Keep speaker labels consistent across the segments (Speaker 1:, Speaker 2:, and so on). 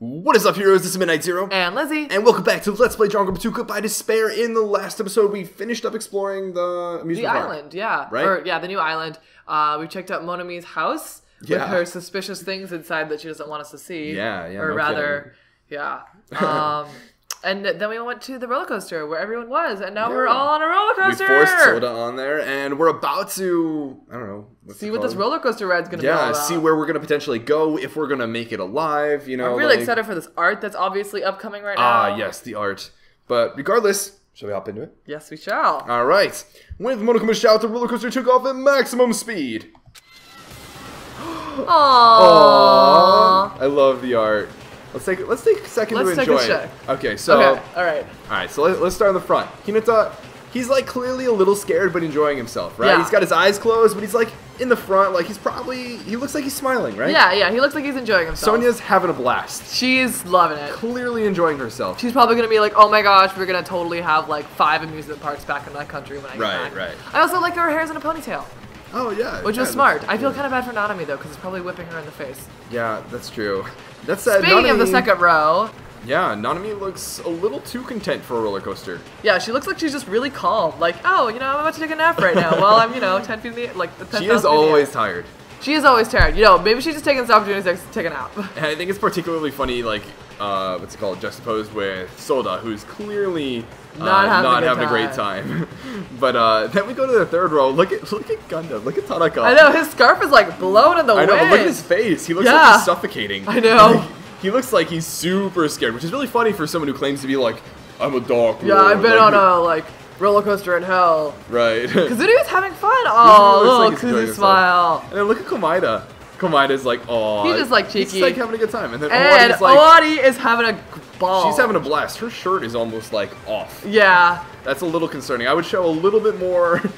Speaker 1: What is up, heroes? This is Midnight Zero.
Speaker 2: And Lizzie.
Speaker 1: And welcome back to Let's Play Danganronpa 2 Goodbye Despair. In the last episode, we finished up exploring the amusement
Speaker 2: the
Speaker 1: park.
Speaker 2: island, yeah.
Speaker 1: Right?
Speaker 2: Or, yeah, the new island. Uh, we checked out Monomi's house
Speaker 1: Yeah.
Speaker 2: with her suspicious things inside that she doesn't want us to see.
Speaker 1: Yeah, yeah,
Speaker 2: Or
Speaker 1: no
Speaker 2: rather, yeah. Um, and then we went to the roller coaster where everyone was, and now we're all on a roller coaster.
Speaker 1: We forced Soda on there, and we're about to, I don't know
Speaker 2: see what this roller coaster ride's gonna
Speaker 1: Yeah, see where we're going to potentially go, if we're going to make it alive, you know.
Speaker 2: I'm really
Speaker 1: like-
Speaker 2: excited for this art that's obviously upcoming right now.
Speaker 1: Ah, yes, the art. But regardless, shall we hop into it?
Speaker 2: Yes, we shall.
Speaker 1: All right. With Monokuma Shout, the roller coaster took off at maximum speed.
Speaker 2: Aww.
Speaker 1: Aww. I love the art. Let's take let's take a second
Speaker 2: Let's
Speaker 1: to enjoy it.
Speaker 2: check.
Speaker 1: Okay, so
Speaker 2: Okay, all right.
Speaker 1: all right, so let, let's start in the front. Hinata, he's like clearly a little scared, but enjoying himself, right?
Speaker 2: Yeah.
Speaker 1: He's got his eyes closed, but he's like in the front, like he's probably he looks like he's smiling, right?
Speaker 2: Yeah, yeah, he looks like he's enjoying himself.
Speaker 1: Sonia's having a blast,
Speaker 2: She's loving it.
Speaker 1: clearly enjoying herself.
Speaker 2: She's probably gonna be like, oh my gosh, we're gonna totally have like five amusement parks back in my country when I get
Speaker 1: Right,
Speaker 2: back.
Speaker 1: right.
Speaker 2: I also like her hair's in a ponytail,
Speaker 1: oh yeah,
Speaker 2: which
Speaker 1: yeah,
Speaker 2: was smart. I feel kind of bad for Nanami though, because it's probably whipping her in the face.
Speaker 1: Yeah, that's true. That's uh,
Speaker 2: Speaking of the second row,
Speaker 1: Yeah, Nanami looks a little too content for a roller coaster.
Speaker 2: yeah, she looks like she's just really calm. Like, oh, you know, I'm about to take a nap right now while I'm, you know, 10 feet in the like. 10,000
Speaker 1: She is always tired.
Speaker 2: She is always tired. You know, maybe she's just taking this opportunity to take a nap.
Speaker 1: And I think it's particularly funny, like, uh, what's it called, juxtaposed with Soda, who's clearly uh,
Speaker 2: Not having a
Speaker 1: not
Speaker 2: good
Speaker 1: having a great time. but uh, then we go to the third row. Look at look at Gundham. Look at Tanaka.
Speaker 2: I know his scarf is like blown in the
Speaker 1: I know.
Speaker 2: wind.
Speaker 1: But look at his face. He looks like he's suffocating.
Speaker 2: I know.
Speaker 1: Like, he looks like he's super scared, which is really funny for someone who claims to be like, I'm a dark.
Speaker 2: Yeah, I've been
Speaker 1: like-
Speaker 2: on a like roller coaster in hell.
Speaker 1: right.
Speaker 2: Kazuru's having fun. Oh,
Speaker 1: like
Speaker 2: look,
Speaker 1: he's enjoying
Speaker 2: smile.
Speaker 1: and then look at Komaeda. Komaeda's like, oh,
Speaker 2: He's just, like, cheeky, He's
Speaker 1: like having a good time, and then
Speaker 2: And
Speaker 1: Owari's like,
Speaker 2: Owari is having a ball.
Speaker 1: she's having a blast. Her shirt is almost like off.
Speaker 2: Yeah.
Speaker 1: That's a little concerning. I would show a little bit more.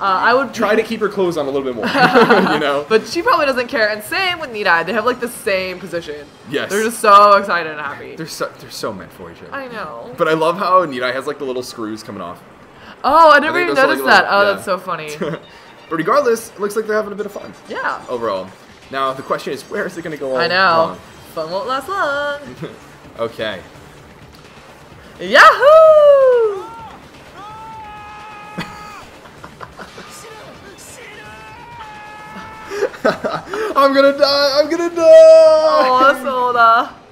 Speaker 2: Uh, I would
Speaker 1: Try to keep her clothes on a little bit more. you know.
Speaker 2: But she probably doesn't care. And same with Nidai. They have like the same position.
Speaker 1: Yes.
Speaker 2: They're just so excited and happy.
Speaker 1: They're so they're so meant for each other.
Speaker 2: I know.
Speaker 1: But I love how Nidai has like the little screws coming off.
Speaker 2: Oh, I never even
Speaker 1: are, like,
Speaker 2: noticed that.
Speaker 1: little-
Speaker 2: Oh,
Speaker 1: yeah.
Speaker 2: that's so funny.
Speaker 1: but regardless, it looks like they're having a bit of fun
Speaker 2: yeah.
Speaker 1: overall. Now the question is, where is it going to go?
Speaker 2: I know.
Speaker 1: wrong?
Speaker 2: Fun won't last long.
Speaker 1: Okay.
Speaker 2: Yahoo!
Speaker 1: I'm gonna die. I'm gonna die.
Speaker 2: Oh, Soda.
Speaker 3: 凄 uh.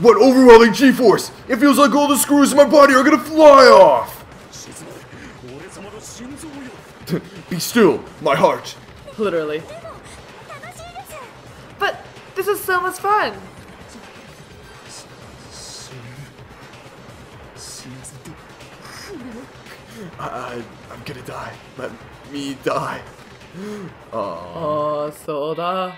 Speaker 1: What overwhelming G-force! It feels like all the screws in my body are gonna fly off! Be still, my heart!
Speaker 2: Literally. But this is so much fun!
Speaker 3: I,
Speaker 1: I, am gonna die. Let me die.
Speaker 2: Oh. Oh, so da.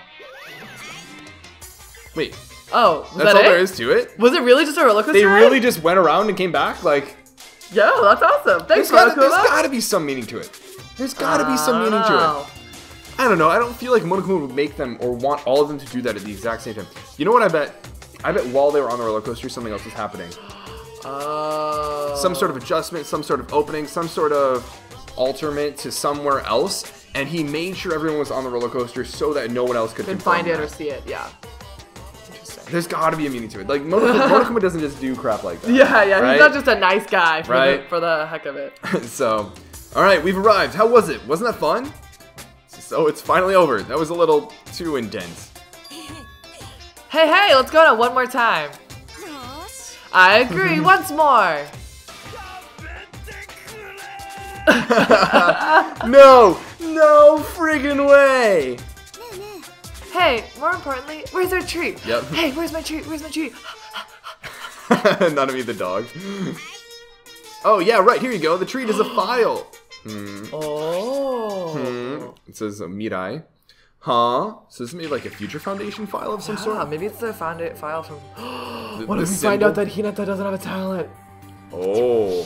Speaker 1: Wait,
Speaker 2: Oh,
Speaker 1: that's
Speaker 2: that
Speaker 1: all
Speaker 2: it?
Speaker 1: there is to it.
Speaker 2: Was it really just a roller coaster?
Speaker 1: They
Speaker 2: ride?
Speaker 1: really just went around and came back. Like,
Speaker 2: Yo, that's awesome.
Speaker 1: there's
Speaker 2: Thanks,
Speaker 1: gotta, there's gotta be some meaning to it. There's gotta be some meaning to it. I don't know. I don't feel like Monokuma would make them or want all of them to do that at the exact same time. You know what I bet? I bet while they were on the roller coaster, something else was happening.
Speaker 2: Oh.
Speaker 1: Some sort of adjustment, some sort of opening, some sort of alternate to somewhere else, and he made sure everyone was on the roller coaster so that no one else could confirm
Speaker 2: find it
Speaker 1: that.
Speaker 2: or see it. Yeah.
Speaker 1: There's gotta be a meaning to it. Like Monokuma, Monokuma doesn't just do crap like that.
Speaker 2: Yeah, yeah.
Speaker 1: Right?
Speaker 2: He's not just a nice guy for,
Speaker 1: Right.
Speaker 2: the, for the heck of it.
Speaker 1: so, all right, we've arrived. How was it? Wasn't that fun? So it's finally over. That was a little too intense.
Speaker 2: Hey, hey, let's go now one more time. I agree. once more.
Speaker 1: No, no friggin' way.
Speaker 2: Hey, more importantly, where's our treat?
Speaker 1: Yep.
Speaker 2: Hey, where's my treat? Where's my treat?
Speaker 1: None of me the dog. Oh yeah, right. Here you go. The treat is a file.
Speaker 2: Oh.
Speaker 1: It says uh, Mirai. Huh? So this may be like a future foundation file of some
Speaker 2: Ah,
Speaker 1: sort.
Speaker 2: maybe it's the found it file from.
Speaker 1: The-
Speaker 2: What
Speaker 1: the
Speaker 2: if we find out that Hinata doesn't have a talent?
Speaker 1: Oh.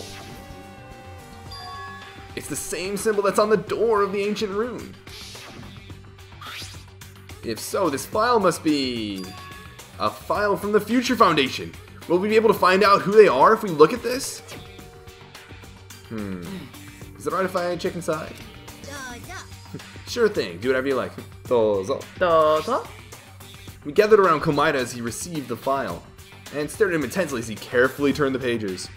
Speaker 1: It's the same symbol that's on the door of the ancient rune. If so, this file must be a file from the Future Foundation. Will we be able to find out who they are if we look at this? Hmm. Is it alright if I check inside? Sure thing, do whatever you like. Dozo.
Speaker 2: Dozo.
Speaker 1: We gathered around Komaeda as he received the file, and stared at him intensely as he carefully turned the pages.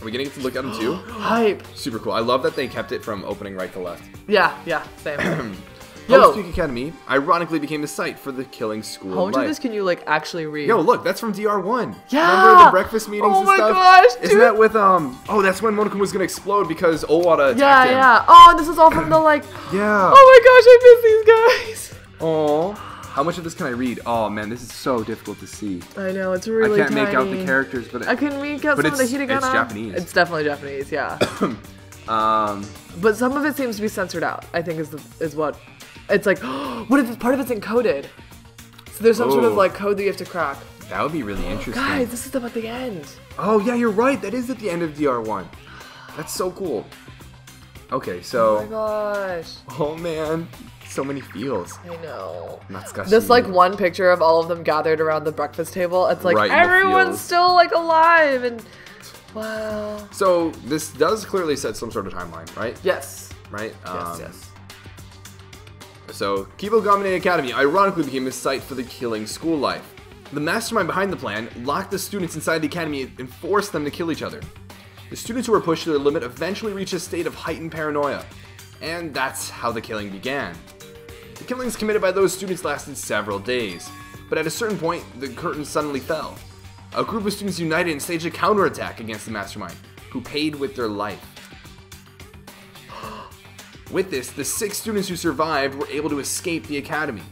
Speaker 1: Are we getting to look at them too?
Speaker 2: Hype.
Speaker 1: Super cool. I love that they kept it from opening right to left.
Speaker 2: Yeah, yeah, same.
Speaker 1: Yo. Peak Academy ironically became the site for the killing school
Speaker 2: how much of this can you like actually read?
Speaker 1: Yo, look, that's from DR1.
Speaker 2: Yeah!
Speaker 1: Remember the breakfast meetings
Speaker 2: Oh
Speaker 1: and
Speaker 2: my
Speaker 1: stuff?
Speaker 2: gosh,
Speaker 1: Isn't that with um? Oh, that's when Monokuma was gonna explode because Owada attacked
Speaker 2: yeah,
Speaker 1: him.
Speaker 2: yeah. yeah. Oh, this is all from the like.
Speaker 1: Yeah.
Speaker 2: Oh my gosh, I miss these guys.
Speaker 1: Oh. How much of this can I read? Oh man, this is so difficult to see.
Speaker 2: I know it's really.
Speaker 1: I can't make out the characters, but
Speaker 2: I can make out some of the hiragana.
Speaker 1: it's Japanese.
Speaker 2: It's definitely Japanese, yeah.
Speaker 1: um,
Speaker 2: but some of it seems to be censored out. I think is the is what. It's like, what if part of it's encoded? So there's some sort of
Speaker 1: Oh.
Speaker 2: like code that you have to crack.
Speaker 1: that would be really interesting.
Speaker 2: Guys, this is about the end.
Speaker 1: Oh yeah, you're right. That is at the end of DR1. That's so cool. Okay, so.
Speaker 2: Oh my gosh,
Speaker 1: oh man, so many feels.
Speaker 2: I know.
Speaker 1: Natsukashi.
Speaker 2: This like one picture of all of them gathered around the breakfast table. It's like
Speaker 1: Right
Speaker 2: everyone's still like alive and wow.
Speaker 1: So this does clearly set some sort of timeline, right?
Speaker 2: Yes.
Speaker 1: Right.
Speaker 2: Yes.
Speaker 1: Um,
Speaker 2: yes.
Speaker 1: So, Kibo Gamine Academy ironically became a site for the killing school life. The mastermind behind the plan locked the students inside the academy and forced them to kill each other. The students who were pushed to their limit eventually reached a state of heightened paranoia, and that's how the killing began. The killings committed by those students lasted several days, but at a certain point, the curtain suddenly fell. A group of students united and staged a counterattack against the mastermind, who paid with their life. With this, the six students who survived were able to escape the academy.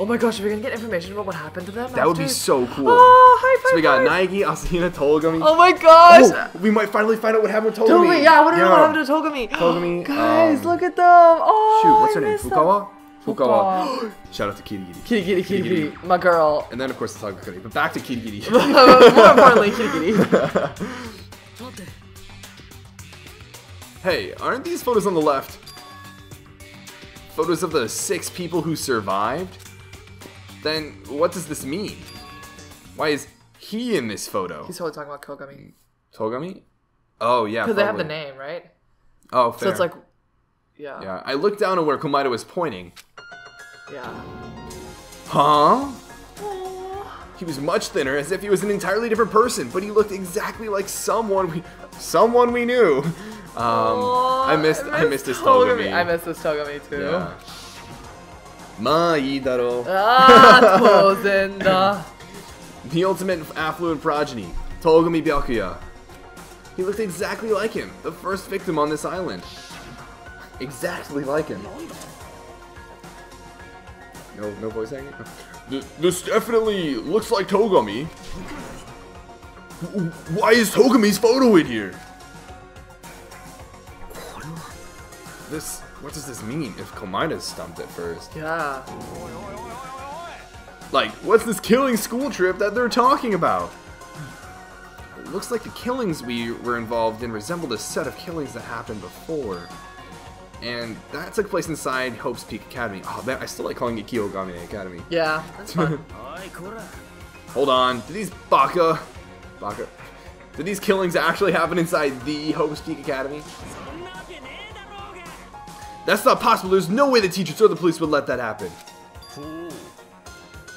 Speaker 2: Oh my gosh, are we gonna get information about what happened to them?
Speaker 1: That would be so cool.
Speaker 2: Oh, high five!
Speaker 1: so we got Naegi, Asahina, Togami.
Speaker 2: Oh my gosh!
Speaker 1: Oh, we might finally find out what happened to Togami.
Speaker 2: Togami, yeah, what yeah. happened to Togami?
Speaker 1: Togami,
Speaker 2: Guys,
Speaker 1: um,
Speaker 2: look at them! Oh,
Speaker 1: Shoot, what's her name? Fukawa?
Speaker 2: Fukawa.
Speaker 1: Shout out to Kitty Kitty.
Speaker 2: Kitty, kitty, kitty,
Speaker 1: Kitty,
Speaker 2: kitty, my girl.
Speaker 1: And then, of course, the Sagakuri. But back to Kitty Kitty.
Speaker 2: More importantly, kitty, kitty.
Speaker 1: hey, aren't these photos on the left photos of the six people who survived? Then what does this mean? Why is he in this photo?
Speaker 2: He's totally talking about Kogami.
Speaker 1: Togami? Oh, yeah.
Speaker 2: Because they have the name, right?
Speaker 1: Oh, fair.
Speaker 2: So it's like, yeah, yeah.
Speaker 1: I looked down at where Komaeda was pointing.
Speaker 2: yeah.
Speaker 1: Huh? He was much thinner, as if he was an entirely different person, but he looked exactly like someone we, someone we knew. Um, I missed, I missed this Togami.
Speaker 2: I missed this Togami too.
Speaker 1: Yeah. Ma ii.
Speaker 2: Ah, Tozenda.
Speaker 1: The ultimate affluent progeny, Togami Byakuya. He looked exactly like him, the first victim on this island. Exactly like him. No, no voice acting. Th- This definitely looks like Togami. Why is Togami's photo in here? This, what does this mean? If Komaeda's stumped at first.
Speaker 2: Yeah.
Speaker 1: Like, what's this killing school trip that they're talking about? It looks like the killings we were involved in resembled a set of killings that happened before. And that took place inside Hope's Peak Academy. Oh man, I still like calling it Kiyogami Academy.
Speaker 2: Yeah. That's fun.
Speaker 1: Hold on, did these Baka... Baka... Did these killings actually happen inside the Hope's Peak Academy? That's not possible. There's no way the teachers or the police would let that happen.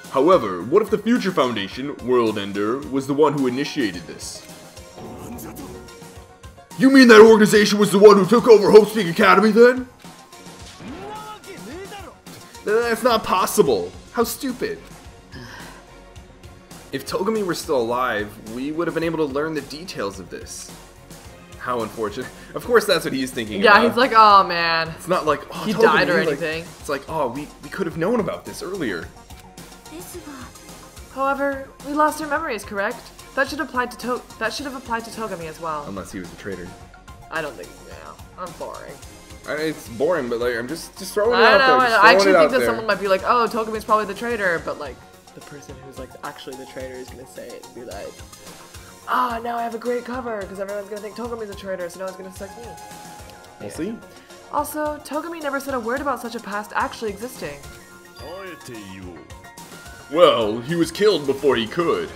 Speaker 1: However, what if the Future Foundation, World Ender, was the one who initiated this? You mean that organization was the one who took over Hope's Peak Academy then? That's not possible. How stupid. If Togami were still alive, we would have been able to learn the details of this. How unfortunate. Of course, that's what he's thinking
Speaker 2: Yeah,
Speaker 1: about.
Speaker 2: he's like, oh man.
Speaker 1: It's not like, oh,
Speaker 2: He died or
Speaker 1: like-
Speaker 2: anything.
Speaker 1: it's like, oh, we, we could have known about this earlier.
Speaker 2: However, we lost our memories, correct? That should apply to to- that should have applied to Togami as well.
Speaker 1: Unless he was a traitor.
Speaker 2: I don't think. Yeah, I'm boring.
Speaker 1: I mean, it's boring, but like, I'm just just throwing it
Speaker 2: I
Speaker 1: out
Speaker 2: know.
Speaker 1: there.
Speaker 2: I, know. I actually think that
Speaker 1: there.
Speaker 2: someone might be like, "Oh, Togami's probably the traitor," but like the person who's like actually the traitor is gonna say it and be like, ah, now I have a great cover, because everyone's going to think Togami's a traitor, so no one's going to suck me.
Speaker 1: We'll yeah. see.
Speaker 2: Also, Togami never said a word about such a past actually existing.
Speaker 1: Well, he was killed before he could.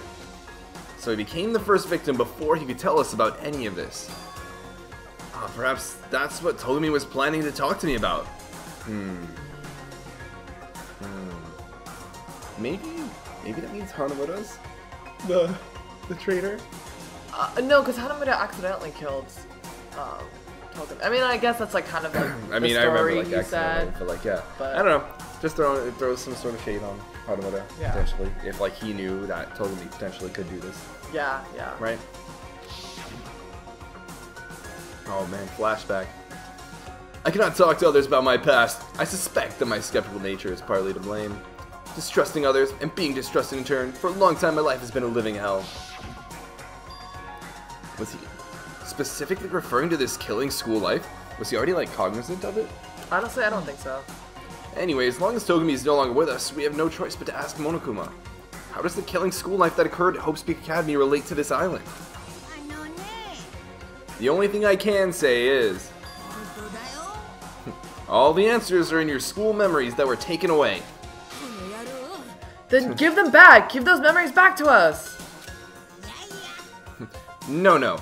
Speaker 1: So he became the first victim before he could tell us about any of this. Uh, perhaps that's what Togami was planning to talk to me about. Hmm. Hmm. Maybe? Maybe that means Hanamoto's? The the traitor.
Speaker 2: Uh, no, because Hanamura accidentally killed um, Togumi. I mean, I guess that's like kind of like
Speaker 1: I
Speaker 2: the
Speaker 1: mean, I remember like accidentally,
Speaker 2: said.
Speaker 1: but like yeah,
Speaker 2: but-
Speaker 1: I don't know. Just throw it throws some sort of shade on Hanamura
Speaker 2: Yeah.
Speaker 1: potentially if like he knew that Togumi potentially could do this,
Speaker 2: Yeah, yeah.
Speaker 1: right? Oh man, flashback. I cannot talk to others about my past. I suspect that my skeptical nature is partly to blame. Distrusting others and being distrusted in turn, for a long time my life has been a living hell. Was he specifically referring to this killing school life? Was he already like cognizant of it?
Speaker 2: Honestly, I don't think so.
Speaker 1: Anyway, as long as Togami is no longer with us, we have no choice but to ask Monokuma. How does the killing school life that occurred at Hope's Peak Academy relate to this island? The only thing I can say is... All the answers are in your school memories that were taken away.
Speaker 2: Then give them back! Give those memories back to us!
Speaker 1: No, no.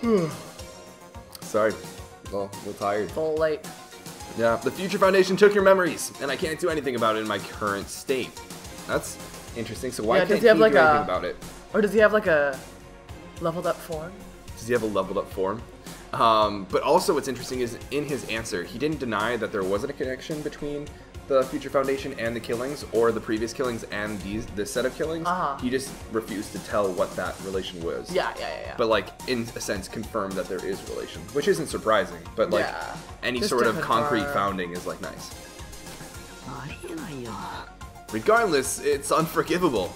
Speaker 1: Hmm. Sorry. Well, we're tired.
Speaker 2: Full late.
Speaker 1: Yeah, the Future Foundation took your memories, and I can't do anything about it in my current state. That's interesting. So why
Speaker 2: yeah,
Speaker 1: can't
Speaker 2: he, have
Speaker 1: he
Speaker 2: like
Speaker 1: do
Speaker 2: a, anything
Speaker 1: about it?
Speaker 2: Or does he have like a leveled up form?
Speaker 1: Does he have a leveled up form? Um, but also, what's interesting is in his answer, he didn't deny that there wasn't a connection between the Future Foundation and the killings, or the previous killings and these this set of killings.
Speaker 2: Uh-huh.
Speaker 1: You just refuse to tell what that relation was.
Speaker 2: Yeah, yeah, yeah, yeah.
Speaker 1: But like in a sense, confirm that there is relation, which isn't surprising. But like
Speaker 2: yeah.
Speaker 1: any
Speaker 2: just
Speaker 1: sort of concrete founding is like nice. Regardless, it's unforgivable.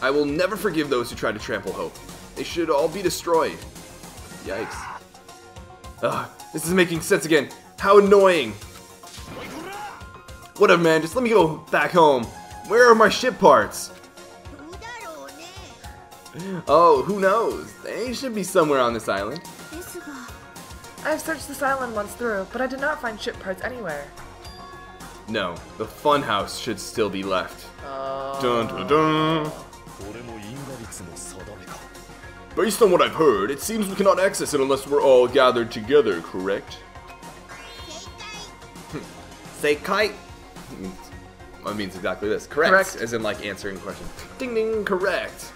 Speaker 1: I will never forgive those who try to trample hope. They should all be destroyed. Yikes. Ugh, this is making sense again. How annoying! Whatever, man, just let me go back home. Where are my ship parts? Oh, who knows? They should be somewhere on this island.
Speaker 2: I've searched this island once through, but I did not find ship parts anywhere.
Speaker 1: No, the funhouse should still be left.
Speaker 2: Uh...
Speaker 1: Dun, dun, dun. Based on what I've heard, it seems we cannot access it unless we're all gathered together, correct?
Speaker 4: Sekai 解
Speaker 1: Seikai means exactly this. Correct.
Speaker 2: Correct.
Speaker 1: As in like answering questions. Ding ding, correct.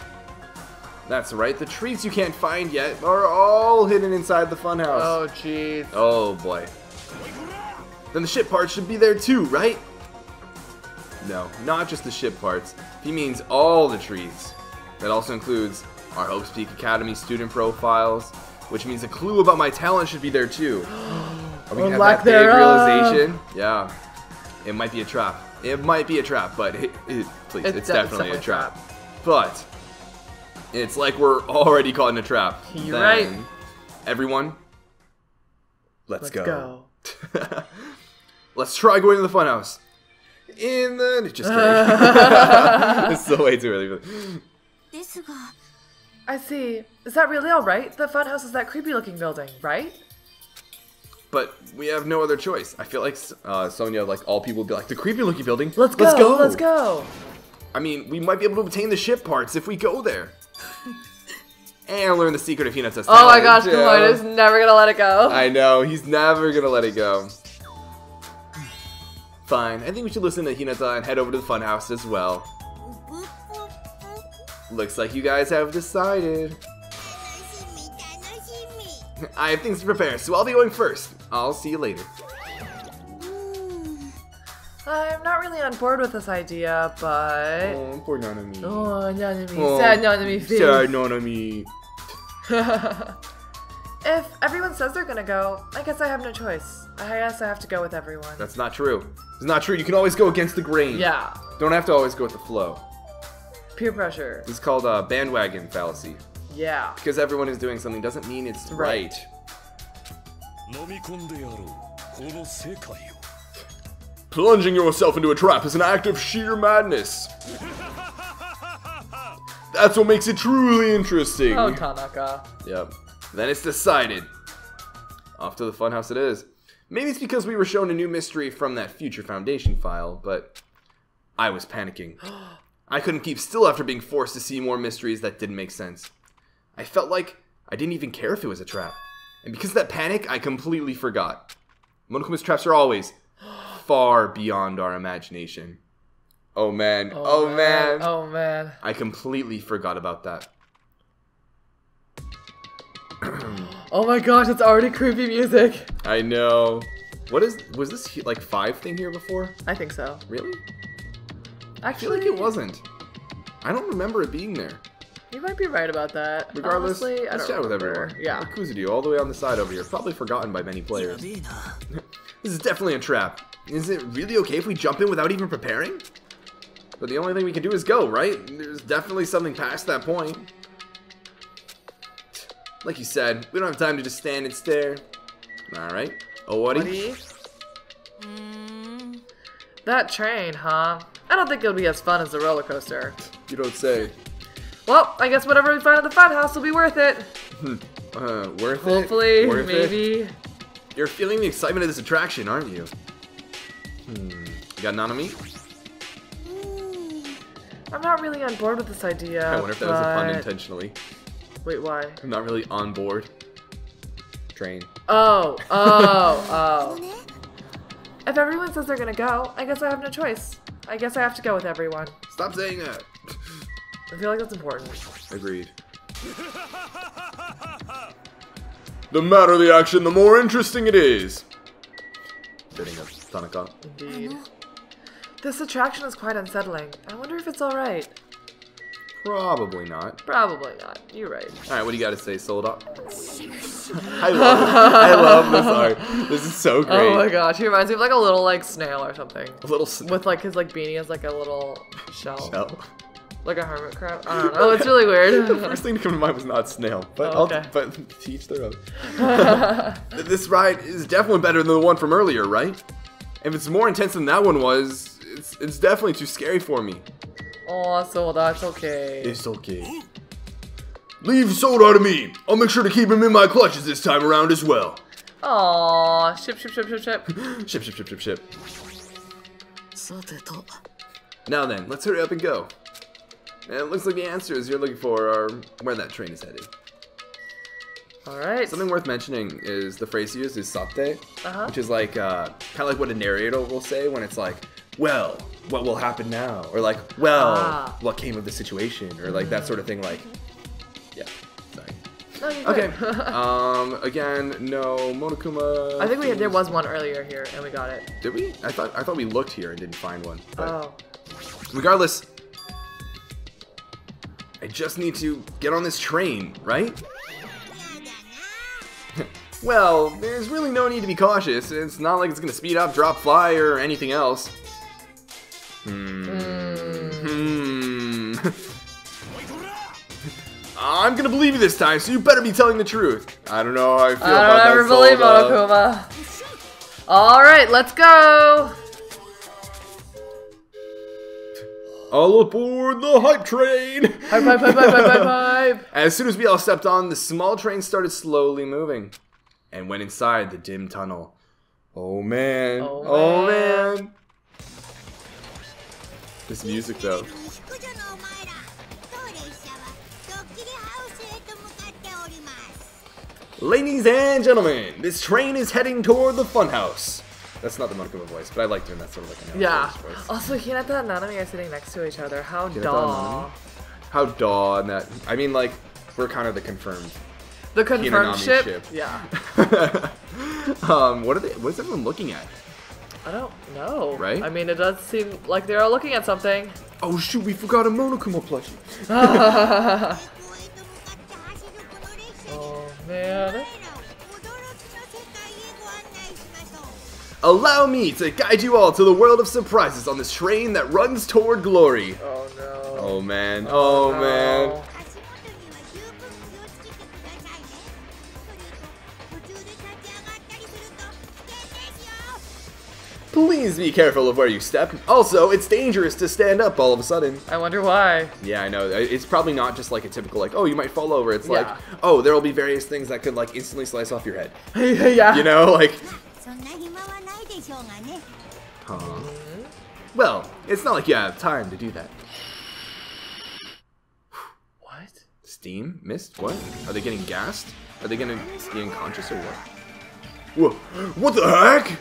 Speaker 1: That's right. The treats you can't find yet are all hidden inside the funhouse.
Speaker 2: Oh, jeez.
Speaker 1: Oh boy. Then the ship parts should be there too, right? No, not just the ship parts. He means all the trees. That also includes our Hopes Peak Academy student profiles, which means a clue about my talent should be there too. Are we
Speaker 2: Or
Speaker 1: gonna have
Speaker 2: lack
Speaker 1: that big realization? Yeah. It might be a trap. It might be a trap, but it, it, please, it's,
Speaker 2: it's
Speaker 1: definitely,
Speaker 2: definitely,
Speaker 1: a trap. But it's like we're already caught in a trap.
Speaker 2: You're
Speaker 1: then,
Speaker 2: right.
Speaker 1: Everyone, let's,
Speaker 2: let's
Speaker 1: go.
Speaker 2: go.
Speaker 1: let's try going to the funhouse. In the just kidding. it's still way too early.
Speaker 2: I see. Is that really all right? The funhouse is that creepy looking building, right?
Speaker 1: but we have no other choice. I feel like uh, Sonia, like all people, would be like, the creepy looking building.
Speaker 2: Let's go,
Speaker 1: let's go.
Speaker 2: Let's go.
Speaker 1: I mean, we might be able to obtain the ship parts if we go there. and learn the secret of Hinata's
Speaker 2: Oh my gosh, yeah. Is never gonna let it go.
Speaker 1: I know, he's never gonna let it go. Fine, I think we should listen to Hinata and head over to the funhouse as well. Looks like you guys have decided. I have things to prepare, so I'll be going first. I'll see you later.
Speaker 4: Hmm.
Speaker 2: I'm not really on board with this idea, but.
Speaker 1: Oh, poor Nanami.
Speaker 2: Oh, Nanami.
Speaker 1: Oh,
Speaker 2: Sad Nanami face.
Speaker 1: Sad Nanami.
Speaker 2: if everyone says they're gonna go, I guess I have no choice. I guess I have to go with everyone.
Speaker 1: That's not true. It's not true. You can always go against the grain.
Speaker 2: yeah.
Speaker 1: Don't have to always go with the flow.
Speaker 2: Peer pressure.
Speaker 1: Is called a bandwagon fallacy.
Speaker 2: Yeah.
Speaker 1: Because everyone is doing something doesn't mean it's right.
Speaker 2: Right.
Speaker 1: Plunging yourself into a trap is an act of sheer madness. That's what makes it truly interesting.
Speaker 2: Oh, Tanaka.
Speaker 1: Yep. Then it's decided. Off to the funhouse it is. Maybe it's because we were shown a new mystery from that Future Foundation file, but I was panicking. I couldn't keep still after being forced to see more mysteries that didn't make sense. I felt like I didn't even care if it was a trap. And because of that panic, I completely forgot. Monokuma's traps are always far beyond our imagination. Oh man. Oh, oh man.
Speaker 2: Oh man.
Speaker 1: I completely forgot about that.
Speaker 2: Oh my gosh, it's already creepy music.
Speaker 1: I know. What is was this like five thing here before?
Speaker 2: I think so.
Speaker 1: Really? Actually, I feel like it wasn't. I don't remember it being there.
Speaker 2: You might be right about that.
Speaker 1: Regardless,
Speaker 2: Honestly, I
Speaker 1: let's
Speaker 2: don't
Speaker 1: chat with everyone.
Speaker 2: Yeah.
Speaker 1: Kuzuryu, all the way on the side over here, probably forgotten by many players. This is definitely a trap. Is it really okay if we jump in without even preparing? But the only thing we can do is go, right? There's definitely something past that point. Like you said, we don't have time to just stand and stare. Alright. Oh, what
Speaker 2: Buddy? Hmm. That train, huh? I don't think it'll be as fun as the roller coaster.
Speaker 1: You don't say.
Speaker 2: Well, I guess whatever we find at the fun house will be worth it.
Speaker 1: Uh, worth
Speaker 2: Hopefully,
Speaker 1: it? It?
Speaker 2: maybe.
Speaker 1: You're feeling the excitement of this attraction, aren't you? Hmm. You got Nanami?
Speaker 2: I'm not really on board with this idea.
Speaker 1: I wonder if that was a pun intentionally.
Speaker 2: Wait, why?
Speaker 1: I'm not really on board. Train.
Speaker 2: Oh, oh, oh. If everyone says they're gonna go, I guess I have no choice. I guess I have to go with everyone.
Speaker 1: Stop saying that.
Speaker 2: I feel like that's important.
Speaker 1: Agreed. the madder the action, the more interesting it is. Fitting of Tanaka.
Speaker 2: Indeed. This attraction is quite unsettling. I wonder if it's alright.
Speaker 1: Probably not.
Speaker 2: Probably not. You're right.
Speaker 1: Alright, what do you gotta say, Sold Up? I love it. I love this art. This is so great.
Speaker 2: Oh my gosh, he reminds me of like a little like snail or something.
Speaker 1: A little s-
Speaker 2: With like his like beanie as like a little shell.
Speaker 1: shell.
Speaker 2: Like a hermit crab. I don't know. It's really weird.
Speaker 1: The first thing to come to mind was not snail, but
Speaker 2: Oh,
Speaker 1: I'll,
Speaker 2: okay.
Speaker 1: but teach their own. this ride is definitely better than the one from earlier, right? If it's more intense than that one was, it's it's definitely too scary for me.
Speaker 2: oh, so that's okay.
Speaker 1: It's okay. Leave Soda to me. I'll make sure to keep him in my clutches this time around as well.
Speaker 2: Aw, ship, ship, ship, ship, ship.
Speaker 1: Ship, ship, ship, ship, ship. Now then, let's hurry up and go. And it looks like the answers you're looking for are where that train is headed.
Speaker 2: Alright.
Speaker 1: Something worth mentioning is the phrase used is sate,
Speaker 2: Uh-huh.
Speaker 1: which is like uh, kind of like what a narrator will say when it's like, "Well, what will happen now?" or like, "Well,
Speaker 2: Ah.
Speaker 1: what came of the situation?" or like that sort of thing. Like, yeah, sorry.
Speaker 2: No,
Speaker 1: Okay. um, again, no Monokuma.
Speaker 2: I think we had, there was one earlier here and we got it.
Speaker 1: Did we? I thought I thought we looked here and didn't find one. But
Speaker 2: Oh.
Speaker 1: regardless, I just need to get on this train, right? Well, there's really no need to be cautious. It's not like it's gonna speed up, drop, fly, or anything else. Hmm. Hmm. I'm gonna believe you this time, so you better be telling the truth. I don't know how I feel
Speaker 2: I
Speaker 1: about
Speaker 2: don't ever believe. Alright, let's go!
Speaker 1: All aboard the hype train!
Speaker 2: Hype, hype, hype, hype, hype, hype,
Speaker 1: As soon as we all stepped on, the small train started slowly moving and went inside the dim tunnel. Oh man.
Speaker 2: Oh,
Speaker 1: oh
Speaker 2: man.
Speaker 1: man. This music though. Ladies and gentlemen, this train is heading toward the funhouse. That's not the Monokuma voice, but I like doing that sort of like a
Speaker 2: yeah.
Speaker 1: voice.
Speaker 2: Also, Hinata and Nanami are sitting next to each other. How daw.
Speaker 1: How daw and that. I mean, like, we're kind of the confirmed.
Speaker 2: The confirmed ship?
Speaker 1: ship?
Speaker 2: Yeah.
Speaker 1: um, what are they? What is everyone looking at?
Speaker 2: I don't know.
Speaker 1: Right?
Speaker 2: I mean, it does seem like they're all looking at something.
Speaker 1: Oh shoot, we forgot a Monokuma plushie.
Speaker 2: oh man.
Speaker 1: Allow me to guide you all to the world of surprises on this train that runs toward glory.
Speaker 2: Oh no.
Speaker 1: Oh man. Oh, oh
Speaker 2: no.
Speaker 1: man. Please be careful of where you step. Also, it's dangerous to stand up all of a sudden.
Speaker 2: I wonder why.
Speaker 1: Yeah, I know. It's probably not just like a typical like, oh, you might fall over. It's
Speaker 2: yeah.
Speaker 1: like, oh, there will be various things that could like instantly slice off your head.
Speaker 2: yeah.
Speaker 1: You know, like Huh. Well, it's not like you have time to do that.
Speaker 2: what?
Speaker 1: Steam? Mist? What? Are they getting gassed? Are they gonna be unconscious or what? What the heck?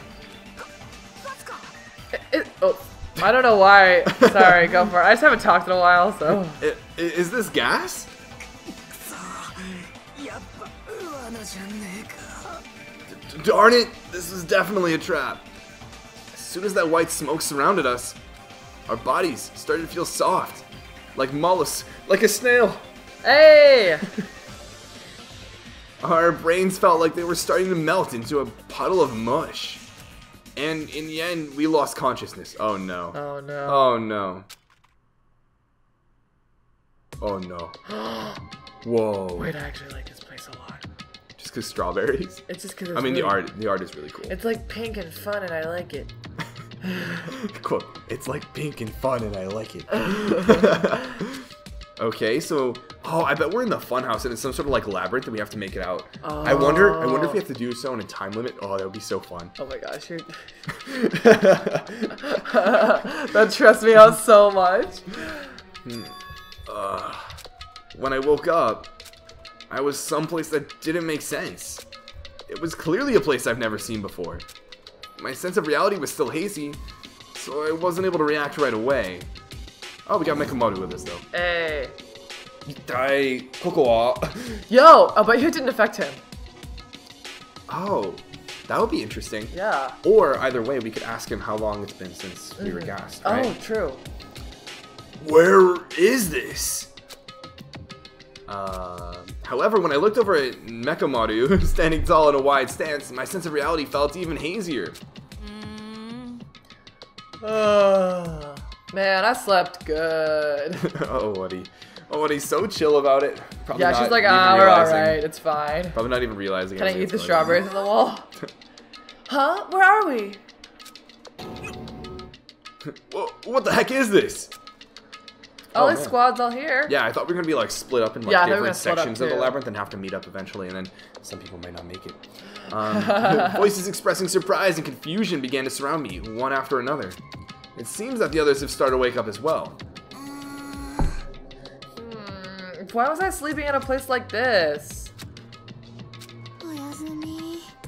Speaker 2: It, it, oh, I don't know why. Sorry, go for it. I just haven't talked in a while, so.
Speaker 1: It, is this gas? Darn it! This is definitely a trap. As soon as that white smoke surrounded us, our bodies started to feel soft. Like mollusks, like a snail.
Speaker 2: Hey!
Speaker 1: Our brains felt like they were starting to melt into a puddle of mush. And in the end, we lost consciousness. Oh no.
Speaker 2: Oh no.
Speaker 1: Oh no. Oh no. Whoa.
Speaker 2: Wait, I actually like this place a lot.
Speaker 1: Just because strawberries?
Speaker 2: It's just because
Speaker 1: I mean, the art the art is really cool.
Speaker 2: It's like pink and fun, and I like it.
Speaker 1: Quote, it's like pink and fun and I like it. okay, so oh, I bet we're in the fun house, and it's some sort of like labyrinth and we have to make it out. I wonder I wonder if we have to do so in a time limit. Oh, that would be so fun.
Speaker 2: Oh my gosh, you're. that stressed me out so much. Hmm.
Speaker 1: when I woke up, I was someplace that didn't make sense. It was clearly a place I've never seen before. My sense of reality was still hazy, so I wasn't able to react right away. Oh, we got Mekamoto with us though.
Speaker 2: Hey.
Speaker 1: Die, Kokoa.
Speaker 2: Yo, oh, but it didn't affect him.
Speaker 1: Oh, that would be interesting.
Speaker 2: Yeah.
Speaker 1: Or either way, we could ask him how long it's been since we were gassed. Right?
Speaker 2: Oh, true.
Speaker 1: Where is this? Uh, however, when I looked over at Mekamaru, standing tall in a wide stance, my sense of reality felt even hazier.
Speaker 2: Uh, man, I slept good.
Speaker 1: oh, Woody. Oh, Woody's so chill about it. Probably
Speaker 2: Yeah, she's like, ah, we're alright, it's fine.
Speaker 1: Probably not even realizing.
Speaker 2: Can I eat the strawberries on the wall? huh? Where are we?
Speaker 1: What the heck is this?
Speaker 2: All
Speaker 1: oh,
Speaker 2: his
Speaker 1: man.
Speaker 2: squad's all here.
Speaker 1: Yeah, I thought we were gonna be like split up in like
Speaker 2: yeah,
Speaker 1: different sections of the labyrinth and have to meet up eventually, and then some people might not make it. Um, voices expressing surprise and confusion began to surround me, one after another. It seems that the others have started to wake up as well.
Speaker 2: Hmm, why was I sleeping in a place like this?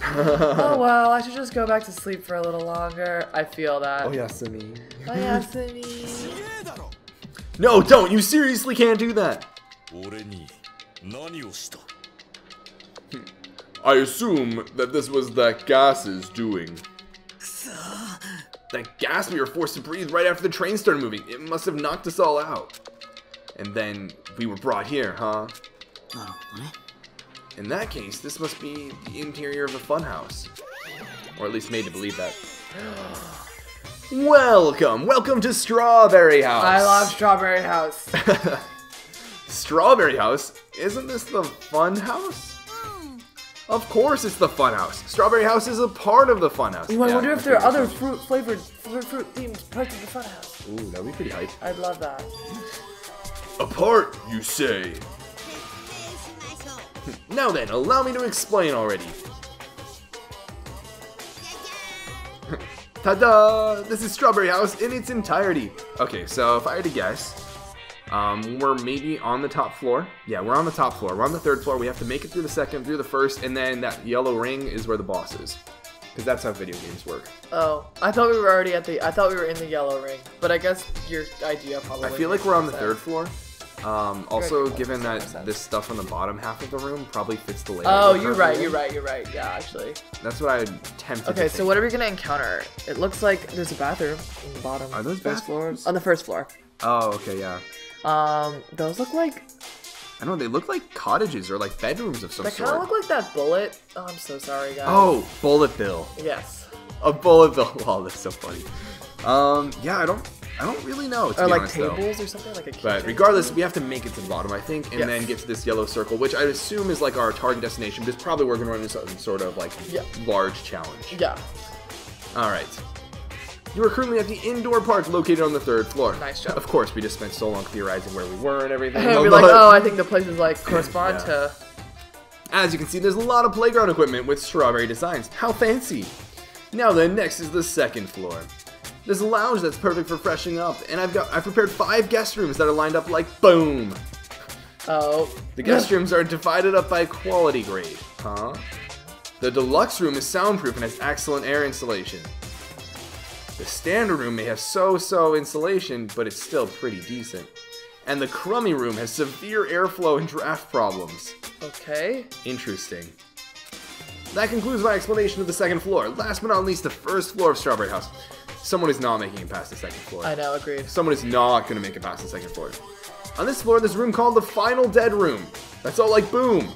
Speaker 2: oh well, I should just go back to sleep for a little longer. I feel that.
Speaker 1: Oh, Yasumi.
Speaker 3: Oh, Yasumi.
Speaker 1: No, don't! You seriously can't do that! I assume that this was the gas's doing. That gas we were forced to breathe right after the train started moving. It must have knocked us all out. And then we were brought here, huh?
Speaker 3: Oh,
Speaker 1: In that case, this must be the interior of a funhouse. Or at least made to believe that. Welcome, welcome to Strawberry House.
Speaker 2: I love Strawberry House.
Speaker 1: Strawberry House? Isn't this the fun house? Of course it's the fun house. Strawberry House is a part of the fun house.
Speaker 2: Ooh, I
Speaker 1: yeah,
Speaker 2: wonder if there are other fruit flavored fruit, fruit themed parts of the fun
Speaker 1: house. Ooh, that'd be pretty hype.
Speaker 2: I'd love that.
Speaker 1: A part, you say. now then, allow me to explain already. Ta-da! This is Strawberry House in its entirety. Okay, so if I had to guess, um, we're maybe on the top floor. Yeah, we're on the top floor. We're on the third floor. We have to make it through the second, through the first, and then that yellow ring is where the boss is. Because that's how video games work.
Speaker 2: Oh, I thought we were already at the. I thought we were in the yellow ring, but I guess your idea probably.
Speaker 1: I feel like we're on the
Speaker 2: makes
Speaker 1: third floor. Um, also, given that this stuff on the bottom half of the room probably fits the layout.
Speaker 2: Oh, you're right.
Speaker 1: in.
Speaker 2: You're right. You're right. Yeah, actually.
Speaker 1: That's what I attempted
Speaker 2: Okay,
Speaker 1: to
Speaker 2: Okay,
Speaker 1: so
Speaker 2: what are we gonna encounter? It looks like there's a bathroom on the bottom.
Speaker 1: Are those
Speaker 2: first floors? On the first floor.
Speaker 1: Oh, okay, yeah.
Speaker 2: Um, those look like
Speaker 1: I don't know, they look like cottages or like bedrooms of some
Speaker 2: they kind
Speaker 1: sort.
Speaker 2: of look like that bullet. Oh, I'm so sorry, guys.
Speaker 1: Oh, bullet bill.
Speaker 2: yes.
Speaker 1: A bullet bill. Wow, that's so funny. Um, yeah, I don't, I don't really know. To
Speaker 2: Or like
Speaker 1: honest, though.
Speaker 2: tables or something like a.
Speaker 1: But regardless, we have to make it to the bottom, I think, and
Speaker 2: Yes.
Speaker 1: then get to this yellow circle, which I assume is like our target destination. But it's probably we're gonna run into some sort of like
Speaker 2: Yeah.
Speaker 1: large challenge.
Speaker 2: Yeah.
Speaker 1: All right. You are currently at the indoor park located on the third floor.
Speaker 2: Nice job.
Speaker 1: Of course, we just spent so long theorizing where we were and everything.
Speaker 2: And be oh, like, oh, I think the places like correspond
Speaker 1: Yeah.
Speaker 2: to.
Speaker 1: As you can see, there's a lot of playground equipment with strawberry designs. How fancy! Now then, next is the second floor. There's a lounge that's perfect for freshening up, and I've got I've prepared five guest rooms that are lined up like boom.
Speaker 2: Oh.
Speaker 1: The guest rooms are divided up by quality grade. Huh? The deluxe room is soundproof and has excellent air insulation. The standard room may have so-so insulation, but it's still pretty decent. And the crummy room has severe airflow and draft problems.
Speaker 2: Okay.
Speaker 1: Interesting. That concludes my explanation of the second floor. Last but not least, the first floor of Strawberry House. Someone is not making it past the second floor.
Speaker 2: I know, agreed.
Speaker 1: Someone is not going to make it past the second floor. On this floor, there's a room called the Final Dead Room. That's all like boom.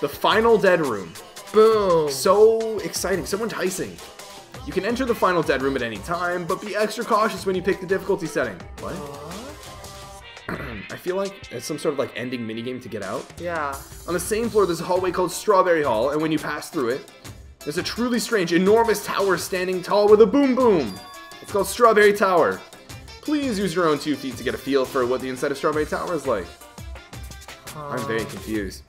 Speaker 1: The Final Dead Room.
Speaker 2: Boom.
Speaker 1: So exciting, so enticing. You can enter the Final Dead Room at any time, but be extra cautious when you pick the difficulty setting. What? I feel like it's some sort of like ending minigame to get out.
Speaker 2: Yeah.
Speaker 1: On the same floor, there's a hallway called Strawberry Hall, and when you pass through it, there's a truly strange, enormous tower standing tall with a boom boom. It's called Strawberry Tower. Please use your own two feet to get a feel for what the inside of Strawberry Tower is like. I'm very confused.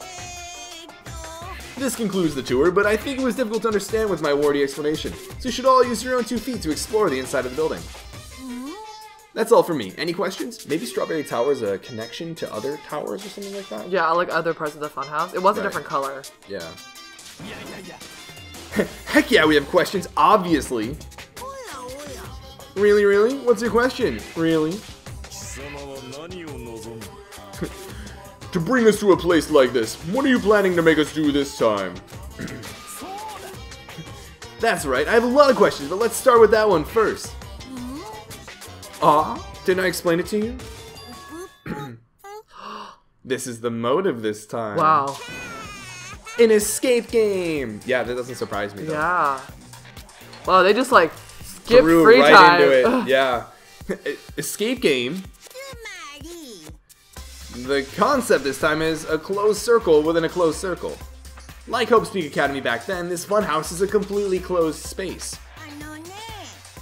Speaker 1: This concludes the tour, but I think it was difficult to understand with my wordy explanation, so you should all use your own two feet to explore the inside of the building. Mm-hmm. That's all for me. Any questions? Maybe Strawberry Tower is a connection to other towers or something like that?
Speaker 2: Yeah, like other parts of the funhouse. It was a different color.
Speaker 1: Yeah. Heck yeah, we have questions, obviously. Really, really? What's your question? Really? to bring us to a place like this, what are you planning to make us do this time? That's right, I have a lot of questions, but let's start with that one first. Ah, didn't I explain it to you? Mm-hmm. this is the motive this time.
Speaker 2: Wow
Speaker 1: an escape game. Yeah, that doesn't surprise me though.
Speaker 2: Yeah. Wow, they just like skip
Speaker 1: Threw
Speaker 2: free
Speaker 1: right
Speaker 2: time.
Speaker 1: into it. Yeah. escape game. The concept this time is a closed circle within a closed circle. Like Hope's Peak Academy back then, this fun house is a completely closed space.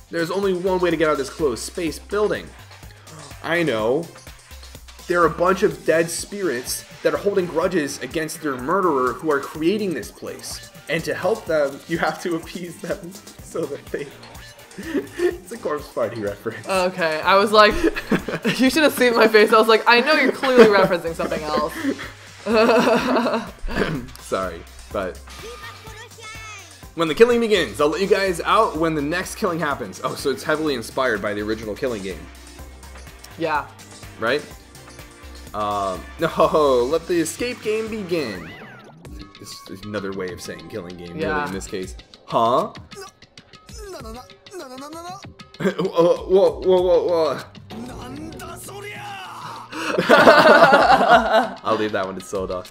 Speaker 1: There's only one way to get out of this closed space building. I know. There are a bunch of dead spirits that are holding grudges against their murderer who are creating this place. And to help them, you have to appease them so that they. it's a corpse party reference.
Speaker 2: Okay, I was like, you should have seen my face. I was like, I know you're clearly referencing something else.
Speaker 1: Sorry, but. When the killing begins, I'll let you guys out when the next killing happens. Oh, so it's heavily inspired by the original killing game.
Speaker 2: Yeah.
Speaker 1: Right? Um, no, let the escape game begin. It's another way of saying killing game,
Speaker 2: yeah.
Speaker 1: really, in this case. Huh?
Speaker 3: No, no, no, no, no, no, no.
Speaker 1: whoa, whoa, whoa, whoa. I'll leave that one to Soda.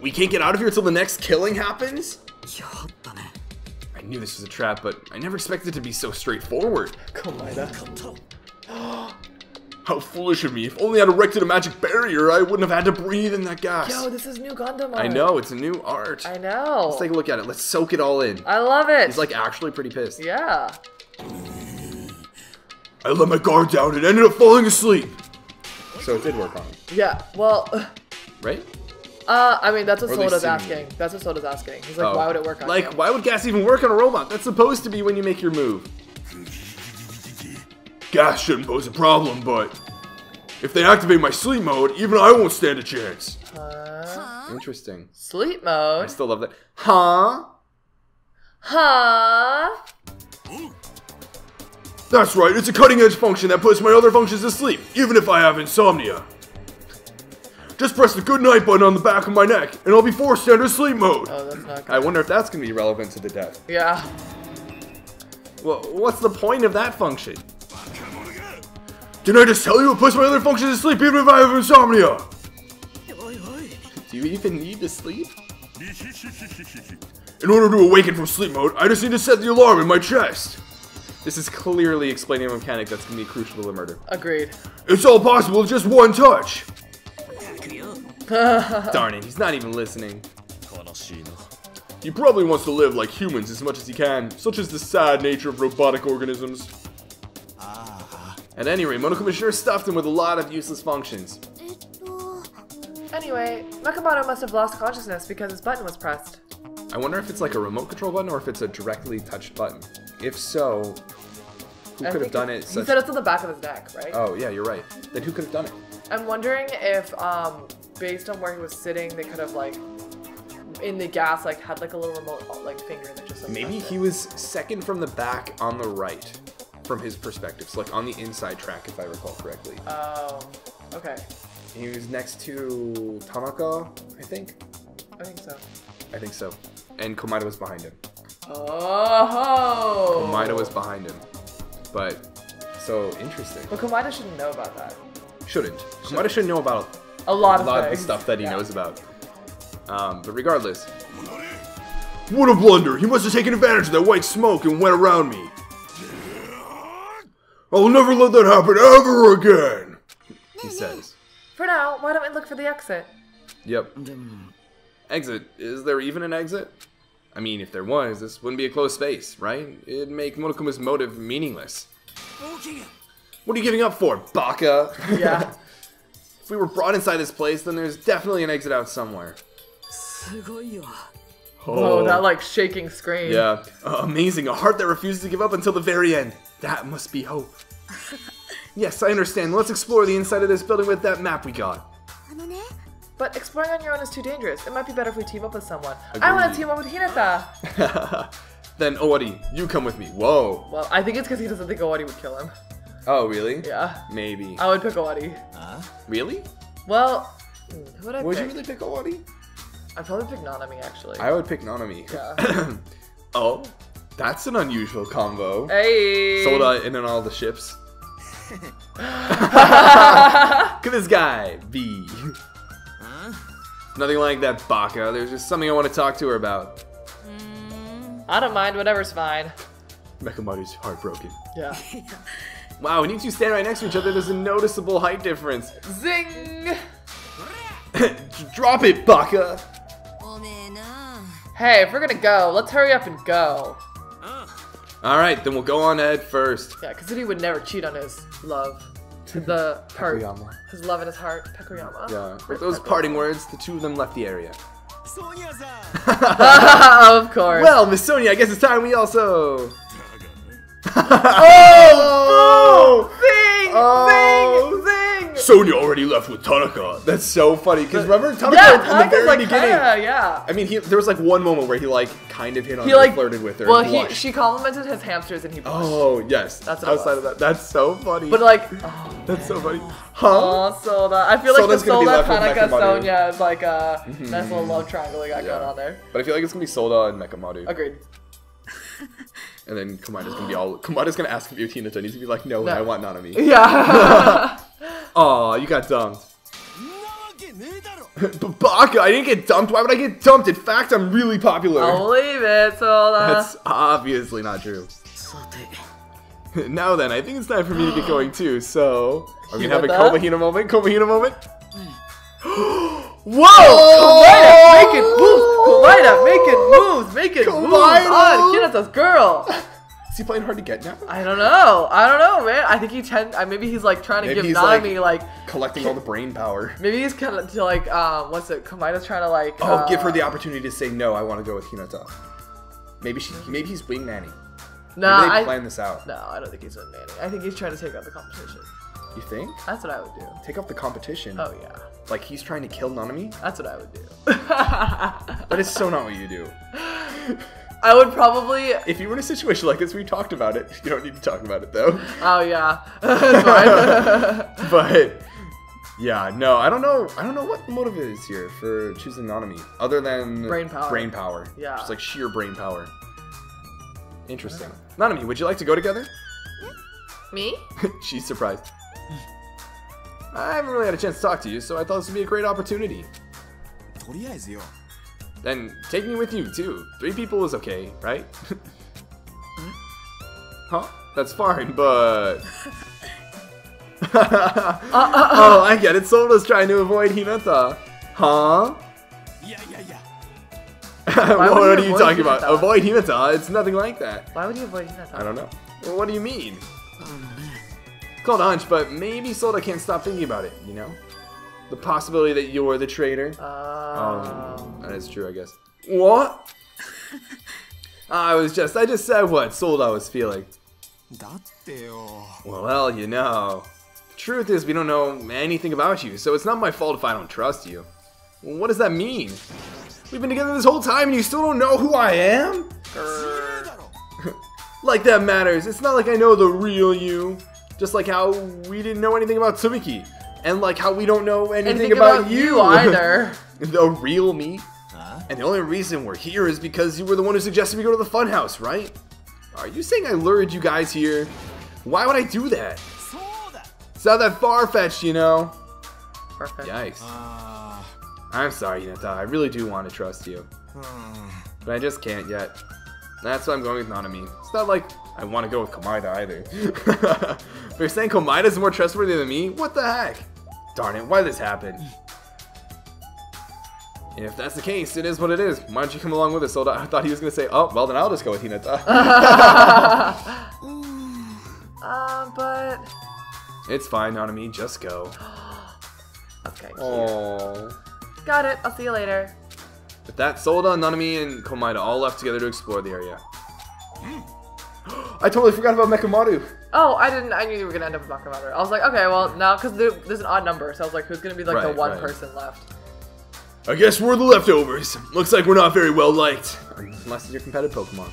Speaker 1: We can't get out of here until the next killing happens? I knew this was a trap, but I never expected it to be so straightforward.
Speaker 3: Come on.
Speaker 1: How foolish of me. If only I'd erected a magic barrier, I wouldn't have had to breathe in that gas.
Speaker 2: Yo, this is new
Speaker 1: Gundham
Speaker 2: art.
Speaker 1: I know, it's a new art.
Speaker 2: I know.
Speaker 1: Let's take a look at it. Let's soak it all in.
Speaker 2: I love it.
Speaker 1: He's like actually pretty pissed.
Speaker 2: yeah.
Speaker 1: I let my guard down and ended up falling asleep. So it did work on him,
Speaker 2: Yeah. Well,
Speaker 1: right?
Speaker 2: uh, I mean, that's what Soda's asking. That's what Soda's asking. He's like,
Speaker 1: Oh.
Speaker 2: why would it work on
Speaker 1: Like, why would gas even work on a robot? That's supposed to be when you make your move. Gas shouldn't pose a problem, but if they activate my sleep mode, even I won't stand a chance. Huh? Interesting.
Speaker 2: Sleep mode?
Speaker 1: I still love that. Huh?
Speaker 2: Huh?
Speaker 1: That's right, it's a cutting edge function that puts my other functions to sleep, even if I have insomnia. Just press the good night button on the back of my neck, and I'll be forced to enter sleep mode.
Speaker 2: Oh, that's not good.
Speaker 1: I wonder if that's gonna be relevant to the death.
Speaker 2: Yeah.
Speaker 1: Well, what's the point of that function? Did I just tell you it puts my other functions to sleep even if I have insomnia? Do you even need to sleep? In order to awaken from sleep mode, I just need to set the alarm in my chest. This is clearly explaining a mechanic that's going to be crucial to the murder.
Speaker 2: Agreed.
Speaker 1: It's all possible with just one touch. Darn it, he's not even listening. He probably wants to live like humans as much as he can, such is the sad nature of robotic organisms. At any rate, Monokuma sure stuffed him with a lot of useless functions.
Speaker 2: Anyway, Makamoto must have lost consciousness because his button was pressed.
Speaker 1: I wonder if it's like a remote control button or if it's a directly touched button. If so, who could have done it? Such...
Speaker 2: He said it's on the back of his neck, right?
Speaker 1: Oh yeah, you're right. Then who could have done it?
Speaker 2: I'm wondering if, um, based on where he was sitting, they could have like in the gas like had like a little remote like finger that just like,
Speaker 1: maybe he was second from the back on the right from his perspective. So like on the inside track, if I recall correctly.
Speaker 2: Oh, okay.
Speaker 1: He was next to Tanaka, I think.
Speaker 2: I think so.
Speaker 1: I think so. And Komaeda was behind him.
Speaker 2: Oh.
Speaker 1: Komaeda was behind him. But so interesting.
Speaker 2: But Komaeda shouldn't know about that.
Speaker 1: Shouldn't. Komaeda shouldn't know about
Speaker 2: A lot
Speaker 1: a
Speaker 2: of
Speaker 1: lot of the stuff that he
Speaker 2: Yeah.
Speaker 1: knows about. Um, but regardless. What a blunder! He must have taken advantage of that white smoke and went around me. I'll never let that happen ever again. He says.
Speaker 2: For now, why don't we look for the exit?
Speaker 1: Yep. Exit. Is there even an exit? I mean, if there was, this wouldn't be a closed space, right? It'd make Monokuma's motive meaningless. What are you giving up for, Baka?
Speaker 2: Yeah.
Speaker 1: if we were brought inside this place, then there's definitely an exit out somewhere.
Speaker 2: Oh. oh, that like shaking scream.
Speaker 1: Yeah. Uh, amazing. A heart that refuses to give up until the very end. That must be hope. yes, I understand. Let's explore the inside of this building with that map we got.
Speaker 2: But exploring on your own is too dangerous. It might be better if we team up with someone. Agreed. I want to team up with Hinata.
Speaker 1: then Owari, you come with me. Whoa.
Speaker 2: Well, I think it's because he doesn't think Owari would kill him.
Speaker 1: Oh, really?
Speaker 2: Yeah.
Speaker 1: Maybe.
Speaker 2: I would pick Owari.
Speaker 1: Really?
Speaker 2: Well, who would I
Speaker 1: would
Speaker 2: pick?
Speaker 1: Would you really pick Owari?
Speaker 2: I'd probably pick Nanami actually.
Speaker 1: I would pick Nanami.
Speaker 2: Yeah.
Speaker 1: oh, that's an unusual combo.
Speaker 2: Hey.
Speaker 1: Soda in and all the ships. Look at this guy, B. Nothing like that Baka. There's just something I want to talk to her about.
Speaker 2: Mm, I don't mind. Whatever's fine.
Speaker 1: Mechamaru's heartbroken.
Speaker 2: Yeah.
Speaker 1: Wow, when you two stand right next to each other, there's a noticeable height difference.
Speaker 2: Zing.
Speaker 1: Drop it, Baka!
Speaker 2: Hey, if we're gonna go, let's hurry up and go.
Speaker 1: Alright, then we'll go on Ed first.
Speaker 2: Yeah, because he would never cheat on his love. To the heart.
Speaker 1: Pekoyama.
Speaker 2: His love in his heart. Pekoyama.
Speaker 1: Yeah. With those parting words, the two of them left the area.
Speaker 2: of course.
Speaker 1: Well, Miss Sonia, I guess it's time we also.
Speaker 2: oh! Boo! Zing!
Speaker 1: Oh,
Speaker 2: oh, oh
Speaker 1: Sonia already left with Tanaka. That's so funny because remember Tanaka
Speaker 2: yeah,
Speaker 1: in the very
Speaker 2: like
Speaker 1: beginning.
Speaker 2: kinda, yeah.
Speaker 1: I mean, he, there was like one moment where he like kind of hit on
Speaker 2: He
Speaker 1: her,
Speaker 2: like
Speaker 1: flirted with her.
Speaker 2: Well, he she complimented his hamsters and he blushed.
Speaker 1: Oh yes,
Speaker 2: That's
Speaker 1: outside of that. That's so funny.
Speaker 2: But like, oh,
Speaker 1: that's so funny. Huh?
Speaker 2: oh, Soda. I feel like
Speaker 1: Soda's
Speaker 2: the Soda Tanaka. Sonia is like a nice little love triangle we got
Speaker 1: Yeah.
Speaker 2: going on there.
Speaker 1: But I feel like it's gonna be Soda and Mechamaru,
Speaker 2: Agreed
Speaker 1: and then Komaeda's gonna be all Komaeda's gonna ask if you're Tina and he's gonna be like, no,
Speaker 2: no.
Speaker 1: I want Nanami.
Speaker 2: Yeah.
Speaker 1: Aw, you got dumped. Babaka, I didn't get dumped. Why would I get dumped? In fact, I'm really popular.
Speaker 2: I believe it, Soda.
Speaker 1: That's obviously not true. now then, I think it's time for me to get going too, so... Are we gonna have a Komahina moment? Komahina moment?
Speaker 2: Whoa! Komaeda making moves! Komaeda making moves! Making moves on Hinata's girl!
Speaker 1: Is he playing hard to get now?
Speaker 2: I don't know. I don't know, man. I think he tend. uh, Maybe he's like trying to
Speaker 1: Maybe
Speaker 2: give
Speaker 1: he's,
Speaker 2: Nanami like,
Speaker 1: Collecting all the brain power.
Speaker 2: Maybe he's kind of to like. Um, what's it? Komaeda's trying to like.
Speaker 1: Oh,
Speaker 2: uh,
Speaker 1: give her the opportunity to say no. I want to go with Hinata. Maybe she. Maybe he's wingmanning.
Speaker 2: Nah,
Speaker 1: Maybe they
Speaker 2: I.
Speaker 1: plan this out.
Speaker 2: No, I don't think he's with Manny. I think he's trying to take out the competition.
Speaker 1: You think?
Speaker 2: That's what I would do.
Speaker 1: Take off the competition.
Speaker 2: Oh yeah,
Speaker 1: Like he's trying to kill Nanami?
Speaker 2: that's what I would do.
Speaker 1: That is so not what you do.
Speaker 2: I would probably.
Speaker 1: If you were in a situation like this, we talked about it. You don't need to talk about it though.
Speaker 2: Oh yeah, that's fine.
Speaker 1: but yeah, no, I don't know. I don't know what the motive is here for choosing Nanami, other than
Speaker 2: Brain power.
Speaker 1: Brain power.
Speaker 2: Yeah.
Speaker 1: just like sheer brain power. Interesting. Uh-huh. Nanami, would you like to go together?
Speaker 2: Me?
Speaker 1: She's surprised. I haven't really had a chance to talk to you, so I thought this would be a great opportunity. Then take me with you, too. Three people is okay, right? huh? That's fine, but... uh, uh, uh. Oh, I get it. Soda's trying to avoid Hinata. Huh?
Speaker 3: Yeah, yeah, yeah.
Speaker 1: what are
Speaker 2: you
Speaker 1: talking
Speaker 2: Hinata? about?
Speaker 1: Avoid Hinata? It's nothing like that.
Speaker 2: Why would you avoid Hinata?
Speaker 1: I don't know. Well, what do you mean? Still a hunch, but maybe Soda can't stop thinking about it, you know? The possibility that you're the traitor.
Speaker 2: Oh.
Speaker 1: Um, that is true, I guess. What? I was just, I just said what Soda was feeling. Well, you know. The truth is, we don't know anything about you, so it's not my fault if I don't trust you. What does that mean? We've been together this whole time and you still don't know who I am? like that matters. It's not like I know the real you. Just like how we didn't know anything about Tsumiki. And like how we don't know anything,
Speaker 2: Anything
Speaker 1: about,
Speaker 2: about
Speaker 1: you
Speaker 2: you either.
Speaker 1: the real me. And the only reason we're here is because you were the one who suggested we go to the funhouse, right? Are you saying I lured you guys here? Why would I do that? It's not that far-fetched, you know?
Speaker 2: Perfect.
Speaker 1: Yikes. Uh. I'm sorry, Hinata. I really do want to trust you. Hmm. But I just can't yet. That's why I'm going with Nanami. It's not like I want to go with Komaeda either. you're saying Komaeda's more trustworthy than me? What the heck? Darn it, why did this happen? If that's the case, it is what it is. Why don't you come along with us? So I thought he was going to say, oh, well then I'll just go with Hinata.
Speaker 2: Um, but
Speaker 1: it's fine, Nanami, just go.
Speaker 2: okay, cute.
Speaker 1: Oh.
Speaker 2: got it. I'll see you later.
Speaker 1: With that, Soda, Nanami, and Komaeda all left together to explore the area. I totally forgot about Mechamaru.
Speaker 2: Oh, I didn't. I knew you were gonna end up with Mechamaru. I was like, okay, well now because there, there's an odd number, so I was like, who's gonna be like the one
Speaker 1: right.
Speaker 2: person left?
Speaker 1: I guess we're the leftovers. Looks like we're not very well liked. Unless it's your competitive Pokemon.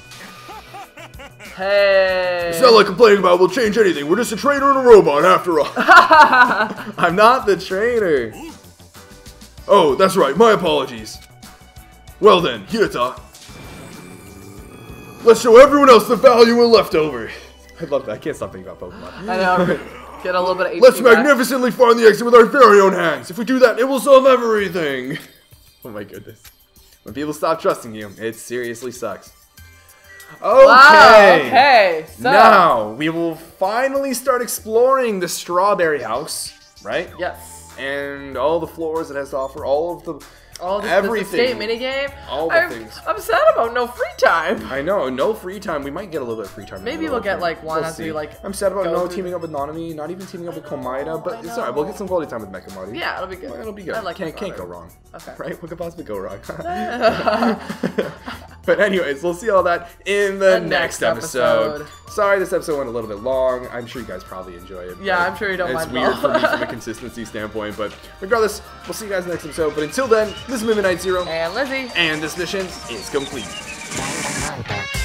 Speaker 2: Hey.
Speaker 1: It's not like complaining about will change anything. We're just a trainer and a robot after all. I'm not the trainer. Oh, that's right. My apologies. Well then, Hinata. Let's show everyone else the value in leftover. I love that. I can't stop thinking about Pokemon.
Speaker 2: I know. Get a little bit of HP
Speaker 1: Let's
Speaker 2: back.
Speaker 1: magnificently find the exit with our very own hands. If we do that, it will solve everything. Oh my goodness. When people stop trusting you, it seriously sucks. Okay.
Speaker 2: Wow. Okay. So.
Speaker 1: Now we will finally start exploring the strawberry house, right?
Speaker 2: Yes.
Speaker 1: And all the floors it has to offer, all of the
Speaker 2: All this,
Speaker 1: everything.
Speaker 2: this escape minigame.
Speaker 1: All the
Speaker 2: I'm,
Speaker 1: things.
Speaker 2: I'm sad about no free time.
Speaker 1: I know, no free time. We might get a little bit of free time.
Speaker 2: Maybe we'll get, like, one
Speaker 1: We'll
Speaker 2: as we, like,
Speaker 1: I'm sad about no teaming up with Nanami, not even teaming up with Komaeda, but it's alright. We'll get some quality time with Mechamaru.
Speaker 2: Yeah, it'll be good.
Speaker 1: It'll be good.
Speaker 2: I like
Speaker 1: can't, can't go wrong.
Speaker 2: Okay.
Speaker 1: Right? What could possibly go wrong? but anyways, we'll see all that in the,
Speaker 2: The
Speaker 1: next,
Speaker 2: next
Speaker 1: episode.
Speaker 2: episode.
Speaker 1: Sorry, this episode went a little bit long. I'm sure you guys probably enjoy it.
Speaker 2: Yeah, I'm sure you don't
Speaker 1: It's
Speaker 2: mind It's
Speaker 1: weird
Speaker 2: at
Speaker 1: for
Speaker 2: all.
Speaker 1: me from a consistency standpoint, but regardless, we'll see you guys next episode. But until then, this is Movie Night Zero,
Speaker 2: and Lizzie.
Speaker 1: and this mission is complete.